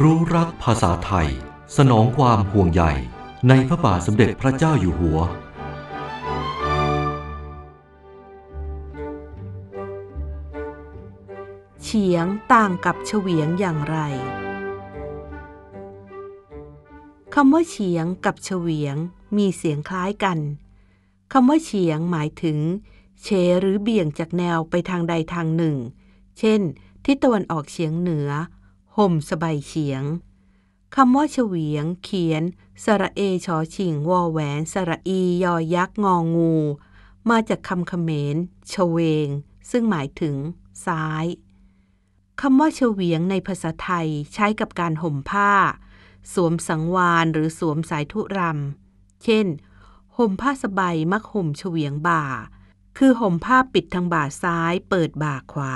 รู้รักภาษาไทย สนองความห่วงใยในพระบาทสมเด็จพระเจ้าอยู่หัว เฉียงต่างกับเฉวียงอย่างไรคำว่าเฉียงกับเฉวียงมีเสียงคล้ายกันคำว่าเฉียงหมายถึงเฉหรือเบี่ยงจากแนวไปทางใดทางหนึ่ง เช่น ทิศตะวันออกเฉียงเหนือ ห่มสบายเฉียงคำว่าเฉวียง เขียน สระเอชอชิงวอแหวน สระอี ยอยักษ์งองู มาจากคำเขมรเฉวง ซึ่งหมายถึง ซ้ายคำว่าเฉวียงในภาษาไทยใช้กับการห่มผ้า สวมสังวานหรือสวมสายทุรำเช่น ห่มผ้าสบายมักห่มเฉวียงบ่า คือห่มผ้าปิดทางบ่าซ้ายเปิดบ่าขวา